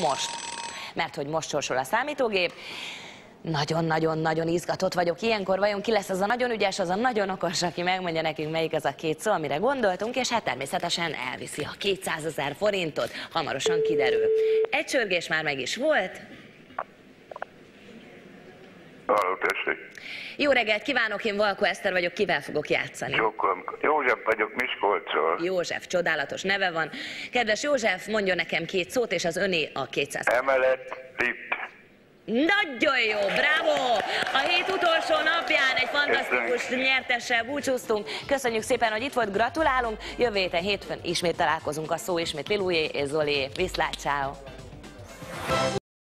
most. Mert hogy most sorsol a számítógép, nagyon-nagyon-nagyon izgatott vagyok. Ilyenkor vajon ki lesz az a nagyon ügyes, az a nagyon okos, aki megmondja nekünk, melyik az a két szó, amire gondoltunk, és hát természetesen elviszi a 200 ezer forintot. Hamarosan kiderül. Egy csörgés már meg is volt. Halló, tessék. Jó reggelt kívánok, én Valko Eszter vagyok, kivel fogok játszani? Sokan. József vagyok Miskolcról. József, csodálatos neve van. Kedves József, mondjon nekem két szót, és az öné a 200. Emelet, lift. Nagyon jó, bravo! A hét utolsó napján egy fantasztikus nyertessel búcsúztunk. Köszönjük szépen, hogy itt volt, gratulálunk. Jövő héten hétfőn ismét találkozunk a szó, ismét Lilujé és Zolié. Viszlát, ciao.